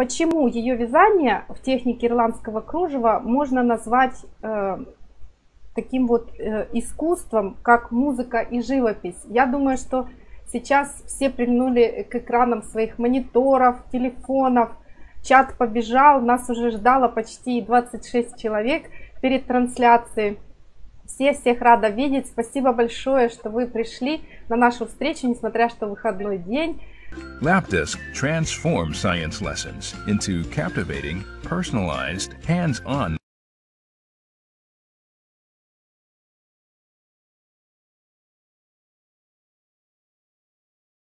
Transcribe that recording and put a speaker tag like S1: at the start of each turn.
S1: почему ее вязание в технике ирландского кружева можно назвать э, таким вот э, искусством, как музыка и живопись. Я думаю, что сейчас все прильнули к экранам своих мониторов, телефонов, чат побежал, нас уже ждало почти 26 человек перед трансляцией. Все всех рада видеть. Спасибо большое, что вы пришли на нашу встречу, несмотря что выходной день.
S2: Lapdisk transforms science lessons into captivating, personalized, hands-on